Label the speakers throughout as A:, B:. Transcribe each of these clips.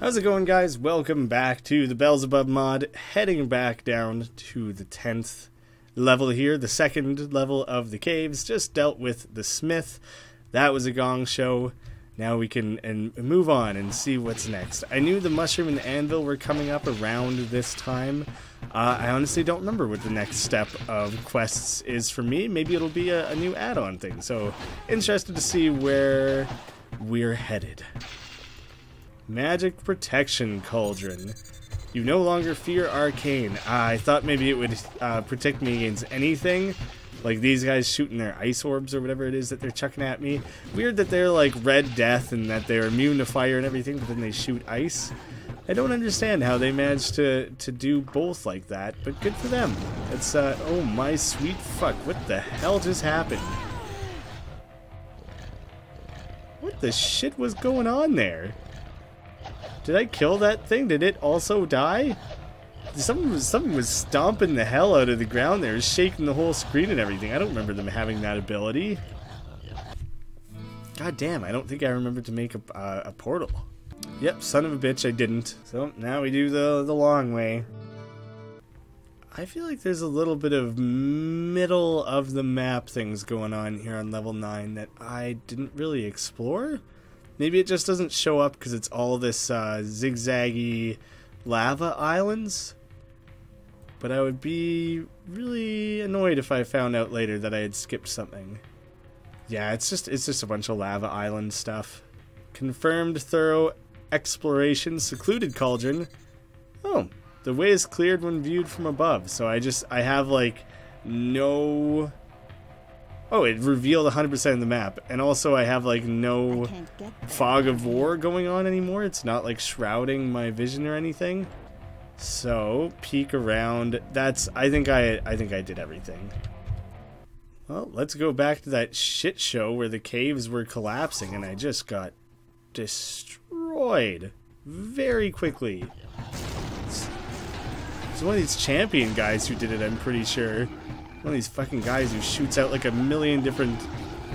A: How's it going, guys? Welcome back to the Belzebub mod. Heading back down to the 10th level here, the second level of the caves. Just dealt with the smith. That was a gong show. Now we can and move on and see what's next. I knew the mushroom and the anvil were coming up around this time. Uh, I honestly don't remember what the next step of quests is for me. Maybe it'll be a, a new add-on thing. So interested to see where we're headed. Magic Protection Cauldron. You no longer fear Arcane. Uh, I thought maybe it would uh, protect me against anything. Like these guys shooting their ice orbs or whatever it is that they're chucking at me. Weird that they're like red death and that they're immune to fire and everything, but then they shoot ice. I don't understand how they managed to, to do both like that, but good for them. It's, uh, oh my sweet fuck, what the hell just happened? What the shit was going on there? Did I kill that thing? Did it also die? Something was, something was stomping the hell out of the ground there, shaking the whole screen and everything. I don't remember them having that ability. God damn, I don't think I remember to make a, uh, a portal. Yep, son of a bitch, I didn't. So now we do the, the long way. I feel like there's a little bit of middle of the map things going on here on level 9 that I didn't really explore. Maybe it just doesn't show up because it's all this uh, zigzaggy lava islands. But I would be really annoyed if I found out later that I had skipped something. Yeah, it's just it's just a bunch of lava island stuff. Confirmed thorough exploration, secluded cauldron. Oh, the way is cleared when viewed from above. So I just I have like no Oh, it revealed 100% of the map. And also I have like no fog of war going on anymore. It's not like shrouding my vision or anything. So, peek around. That's I think I I think I did everything. Well, let's go back to that shit show where the caves were collapsing and I just got destroyed very quickly. It's, it's one of these champion guys who did it, I'm pretty sure. One of these fucking guys who shoots out like a million different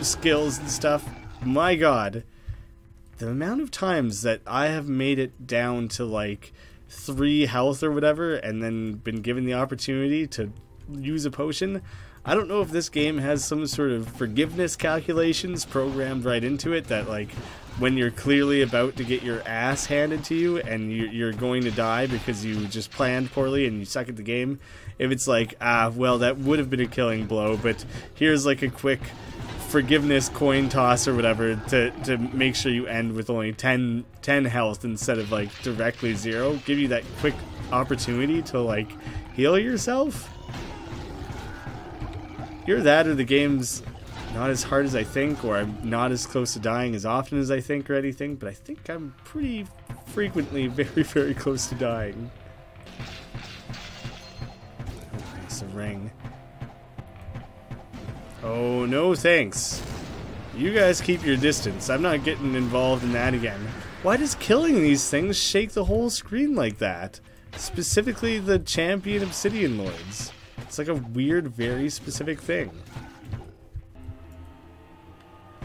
A: skills and stuff. My god. The amount of times that I have made it down to like three health or whatever and then been given the opportunity to use a potion. I don't know if this game has some sort of forgiveness calculations programmed right into it that like when you're clearly about to get your ass handed to you and you're going to die because you just planned poorly and you suck at the game, if it's like, ah, well, that would have been a killing blow, but here's like a quick forgiveness coin toss or whatever to, to make sure you end with only 10, 10 health instead of like directly zero, give you that quick opportunity to like heal yourself. You're that or the game's not as hard as I think, or I'm not as close to dying as often as I think or anything, but I think I'm pretty frequently very, very close to dying. It's a ring. Oh, no thanks. You guys keep your distance. I'm not getting involved in that again. Why does killing these things shake the whole screen like that? Specifically the champion obsidian lords. It's like a weird, very specific thing.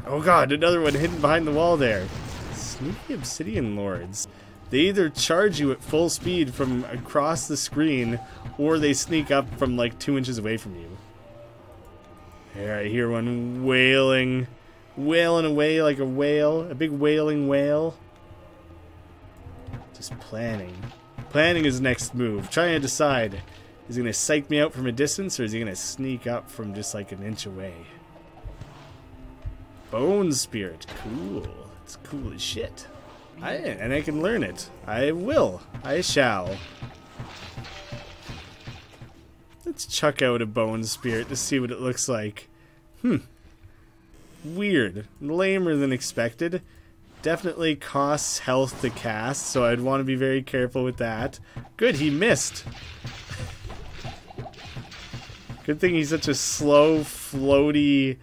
A: Oh god, another one hidden behind the wall there. Sneaky Obsidian Lords. They either charge you at full speed from across the screen, or they sneak up from like two inches away from you. Here, I hear one wailing, wailing away like a whale, a big wailing whale. Just planning. Planning his next move, trying to decide. Is he going to psych me out from a distance, or is he going to sneak up from just like an inch away? Bone Spirit. Cool. It's cool as shit. I, and I can learn it. I will. I shall. Let's chuck out a Bone Spirit to see what it looks like. Hmm. Weird. Lamer than expected. Definitely costs health to cast, so I'd want to be very careful with that. Good, he missed. Good thing he's such a slow, floaty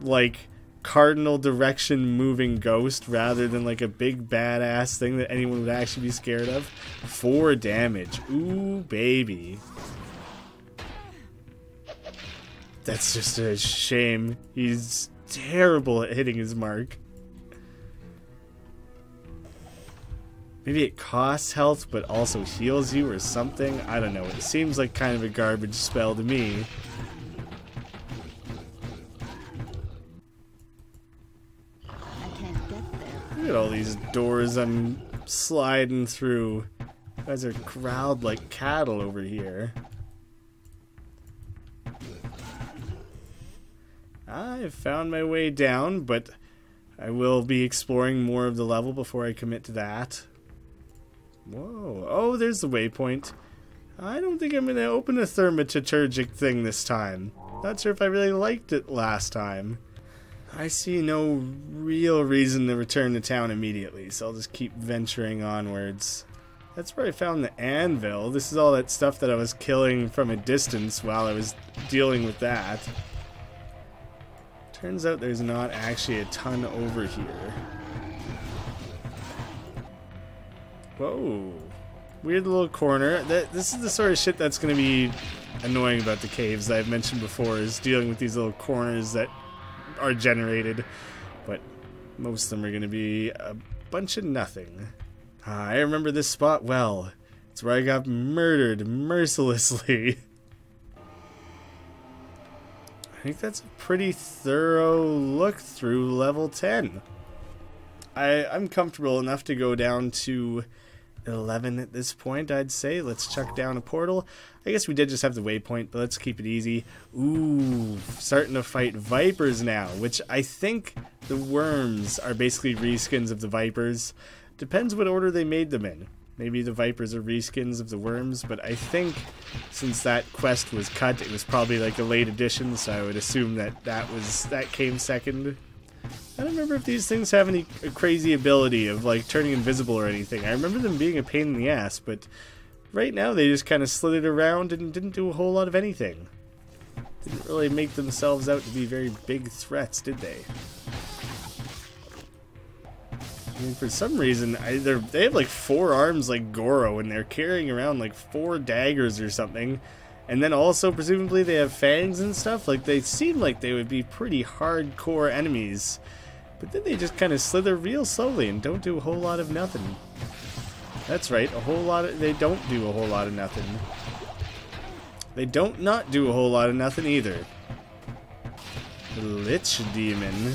A: like cardinal direction moving ghost rather than like a big badass thing that anyone would actually be scared of. Four damage. Ooh, baby. That's just a shame. He's terrible at hitting his mark. Maybe it costs health but also heals you or something. I don't know. It seems like kind of a garbage spell to me. Look at all these doors I'm sliding through. You guys are crowd like cattle over here. I've found my way down, but I will be exploring more of the level before I commit to that. Whoa. Oh, there's the waypoint. I don't think I'm going to open a thaumaturgic thing this time. Not sure if I really liked it last time. I see no real reason to return to town immediately, so I'll just keep venturing onwards. That's where I found the anvil. This is all that stuff that I was killing from a distance while I was dealing with that. Turns out there's not actually a ton over here. Whoa. Weird little corner. That This is the sort of shit that's going to be annoying about the caves that I've mentioned before, is dealing with these little corners that are generated. But most of them are going to be a bunch of nothing. Uh, I remember this spot well. It's where I got murdered mercilessly. I think that's a pretty thorough look through level 10. I, I'm comfortable enough to go down to 11 at this point, I'd say. Let's chuck down a portal. I guess we did just have the waypoint, but let's keep it easy. Ooh, starting to fight Vipers now, which I think the worms are basically reskins of the Vipers. Depends what order they made them in. Maybe the Vipers are reskins of the Worms, but I think since that quest was cut, it was probably like a late edition, so I would assume that that was that came second. I don't remember if these things have any crazy ability of like turning invisible or anything. I remember them being a pain in the ass, but right now they just kind of slithered around and didn't do a whole lot of anything. Didn't really make themselves out to be very big threats, did they? I mean, for some reason, I, they have like four arms like Goro, and they're carrying around like four daggers or something. And then also, presumably, they have fangs and stuff. Like, they seem like they would be pretty hardcore enemies. But then they just kind of slither real slowly and don't do a whole lot of nothing. That's right, a whole lot of... They don't do a whole lot of nothing. They don't not do a whole lot of nothing either. The Lich Demon.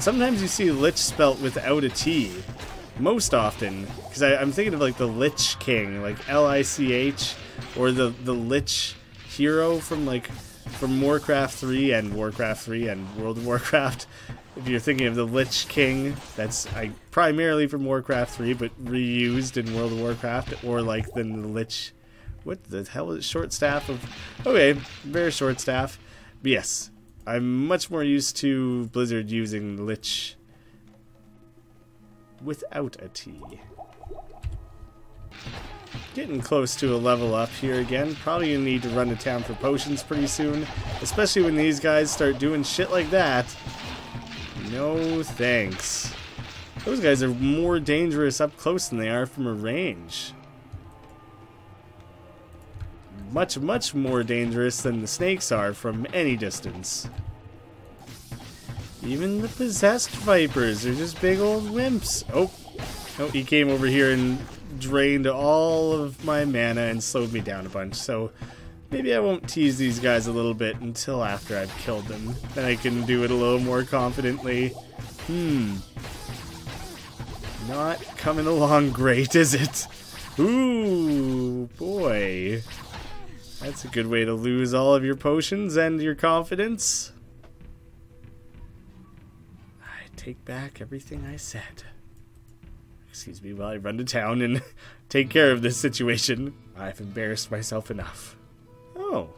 A: Sometimes you see Lich spelt without a T. Most often. Because I'm thinking of like the Lich King, like L-I-C-H, or the, the Lich Hero from like from Warcraft 3 and Warcraft 3 and World of Warcraft. If you're thinking of the Lich King, that's I, primarily from Warcraft 3, but reused in World of Warcraft, or like then the Lich. What the hell is? Short staff of. Okay, very short staff. But yes, I'm much more used to Blizzard using Lich without a T. Getting close to a level up here again. Probably gonna need to run to town for potions pretty soon. Especially when these guys start doing shit like that. No thanks. Those guys are more dangerous up close than they are from a range much, much more dangerous than the snakes are from any distance. Even the possessed vipers are just big old wimps. Oh, oh, he came over here and drained all of my mana and slowed me down a bunch, so maybe I won't tease these guys a little bit until after I've killed them. Then I can do it a little more confidently. Hmm. Not coming along great, is it? Ooh, boy. That's a good way to lose all of your potions and your confidence. I take back everything I said. Excuse me while I run to town and take care of this situation. I've embarrassed myself enough. Oh.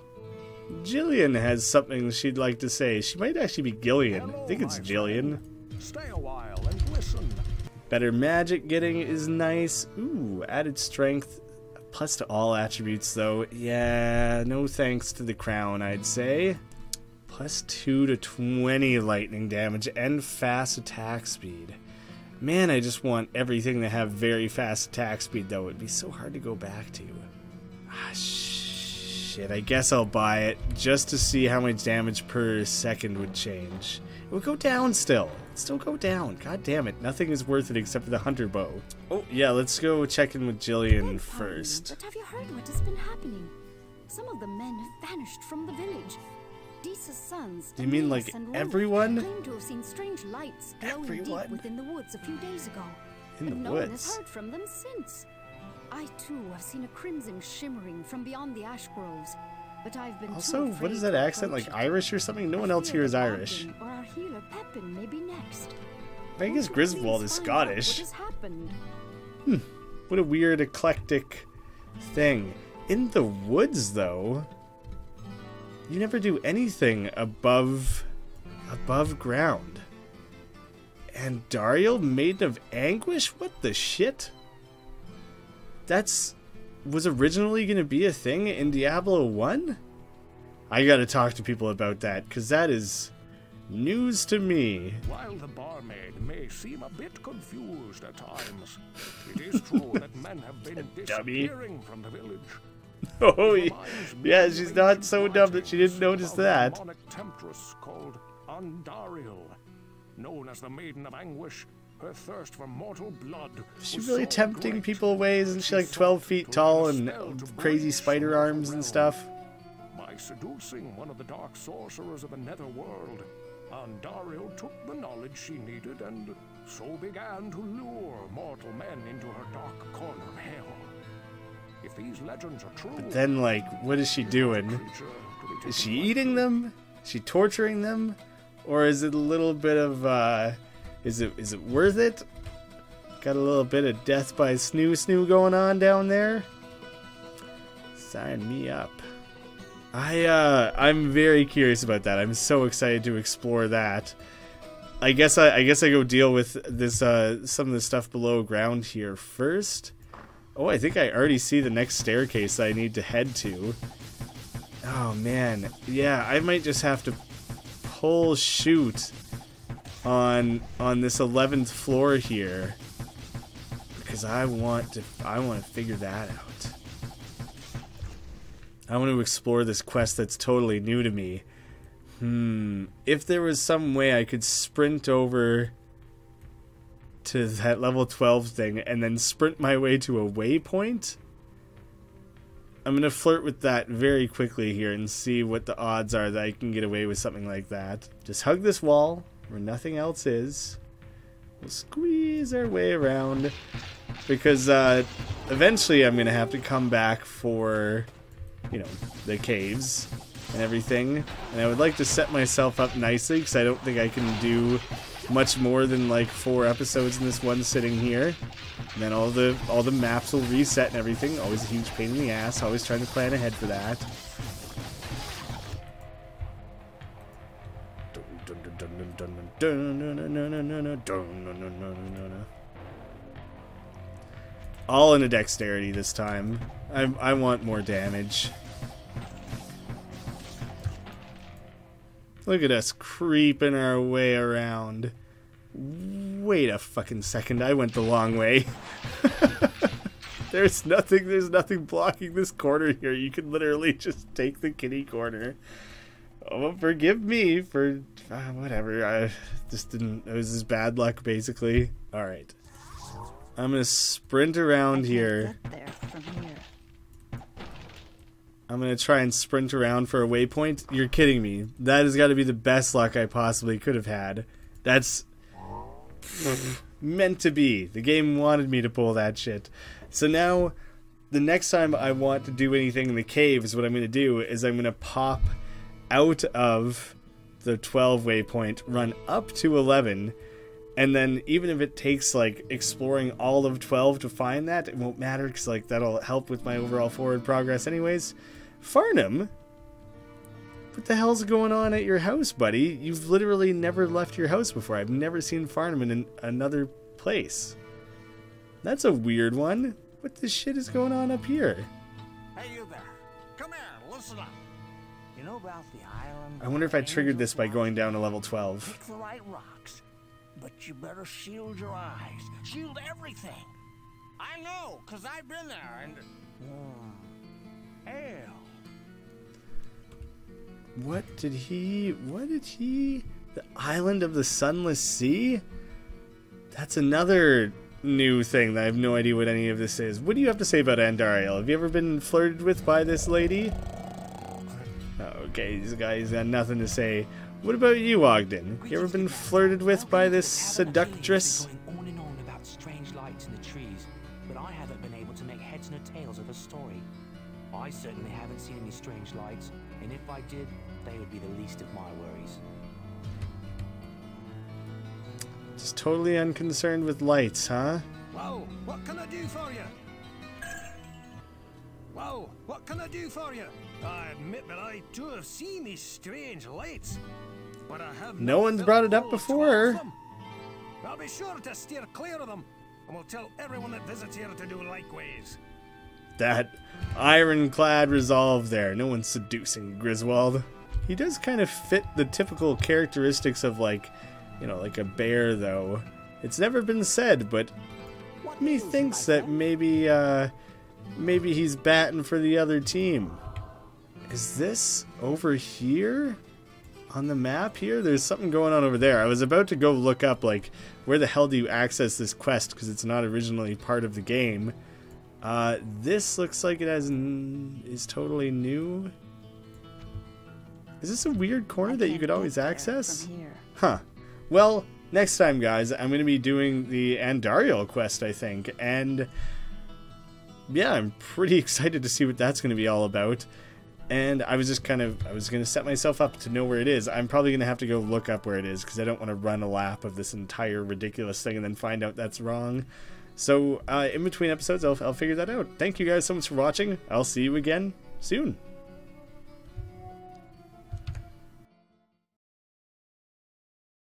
A: Jillian has something she'd like to say. She might actually be Gillian. Hello, I think it's Jillian. Stay a while and listen. Better magic getting is nice. Ooh, added strength Plus to all attributes, though. Yeah, no thanks to the crown, I'd say. Plus 2 to 20 lightning damage and fast attack speed. Man, I just want everything to have very fast attack speed, though. It'd be so hard to go back to. Ah, shit. I guess I'll buy it just to see how much damage per second would change. It would go down still. Still go down. God damn it. Nothing is worth it except for the hunter bow. Oh, yeah, let's go check in with Jillian first.
B: But have you heard what has been happening? Some of the men have vanished from the village. Sons,
A: Do you mean, like, everyone?
B: claim to have seen strange lights glowing
A: Everyone?
B: deep within the woods a few days ago.
A: In
B: and
A: the
B: no one has heard from them since. I too have seen a crimson shimmering from beyond the ash groves, but I've been
A: Also, what
B: afraid
A: that accent? Like. Irish or something? No one else here is Irish.
B: Or our healer Pepin may be next.
A: I guess Griswold is Scottish.
B: What happened? Hmm.
A: What a weird eclectic thing. In the woods, though, you never do anything above above ground. Andariel, Maiden of Anguish? What the shit? That's was originally going to be a thing in Diablo 1? I got to talk to people about that cuz that is news to me.
C: While the barmaid may seem a bit confused at times, it is true that men have been
A: Dummy.
C: disappearing from the village.
A: Oh, yeah, she's not so dumb that she didn't notice that.
C: temptress called Andariel, known as the Maiden of Anguish. Her thirst for mortal blood.
A: Is she really tempting people away? Isn't she like 12 feet tall and crazy spider arms and stuff?
C: By seducing one of the dark sorcerers of the netherworld, Andariel took the knowledge she needed and so began to lure mortal men into her dark corner of hell. If these legends are true,
A: Then, like, what is she doing?
C: creature to be
A: Is she eating them? Is she torturing them? Or is it a little bit of, uh, is it is it worth it? Got a little bit of death by snoo snoo going on down there? Sign me up. I, uh, I'm very curious about that. I'm so excited to explore that. I guess I, I guess I go deal with this, uh, some of the stuff below ground here first. Oh, I think I already see the next staircase I need to head to. Oh man, yeah, I might just have to pull chute on on this 11th floor here because I want to I want to figure that out. I want to explore this quest that's totally new to me. Hmm, if there was some way I could sprint over to that level 12 thing and then sprint my way to a waypoint, I'm gonna flirt with that very quickly here and see what the odds are that I can get away with something like that. Just hug this wall where nothing else is. We'll squeeze our way around because uh, eventually I'm gonna have to come back for, you know, the caves and everything. And I would like to set myself up nicely because I don't think I can do much more than like four episodes in this one sitting here. And then all the all the maps will reset and everything. Always a huge pain in the ass. Always trying to plan ahead for that. All in a dexterity this time. I I want more damage. Look at us creeping our way around. Wait a fucking second, I went the long way. there's nothing there's nothing blocking this corner here. You can literally just take the kitty corner. Oh, forgive me for uh, whatever. I just didn't it was just bad luck basically. All right. I'm going to sprint around here.
B: There from here.
A: I'm gonna try and sprint around for a waypoint. You're kidding me. That has got to be the best luck I possibly could have had. That's Mm-hmm. meant to be. The game wanted me to pull that shit. So now, the next time I want to do anything in the caves, what I'm gonna do is I'm gonna pop out of the 12 waypoint, run up to 11, and then even if it takes like exploring all of 12 to find that, it won't matter because like that'll help with my overall forward progress anyways. Farnham, what the hell's going on at your house, buddy? You've literally never left your house before. I've never seen Farnham in another place. That's a weird one. What the shit is going on up here?
D: Hey, you there. Come here, listen up. You know about the island?
A: I wonder if I triggered this by going down to level 12.
D: Pick the right rocks. But you better shield your eyes. Shield everything. I know, because I've been there and.
A: What did he. What did he. The Island of the Sunless Sea? That's another new thing that I have no idea what any of this is. What do you have to say about Andariel? Have you ever been flirted with by this lady? Okay, this guy's got nothing to say. What about you, Ogden? Have you ever been flirted with by this seductress?
E: Strange lights in the trees, but I haven't been able to make heads nor tails of a story. I certainly haven't seen any strange lights, and if I did, they would be the least of my worries.
A: Just totally unconcerned with lights, huh?
C: Whoa, what can I do for you? Whoa, what can I do for you? I admit that I too have seen these strange lights, but I have
A: No one's brought it up before.
C: 12 of them. I'll be sure to steer clear of them, and we'll tell everyone that visits here to do likewise.
A: That ironclad resolve there. No one's seducing Griswold. He does kind of fit the typical characteristics of like, you know, like a bear though. It's never been said, but me thinks that maybe uh maybe he's batting for the other team. Is this over here? On the map here? There's something going on over there. I was about to go look up like where the hell do you access this quest because it's not originally part of the game. Uh, this looks like it has is totally new. Is this a weird corner that you could always access? Huh. Well, next time, guys, I'm going to be doing the Andariel quest, I think, and yeah, I'm pretty excited to see what that's going to be all about. And I was just kind of, I was going to set myself up to know where it is. I'm probably going to have to go look up where it is because I don't want to run a lap of this entire ridiculous thing and then find out that's wrong. So, uh, in between episodes, I'll, I'll figure that out. Thank you guys so much for watching. I'll see you again soon.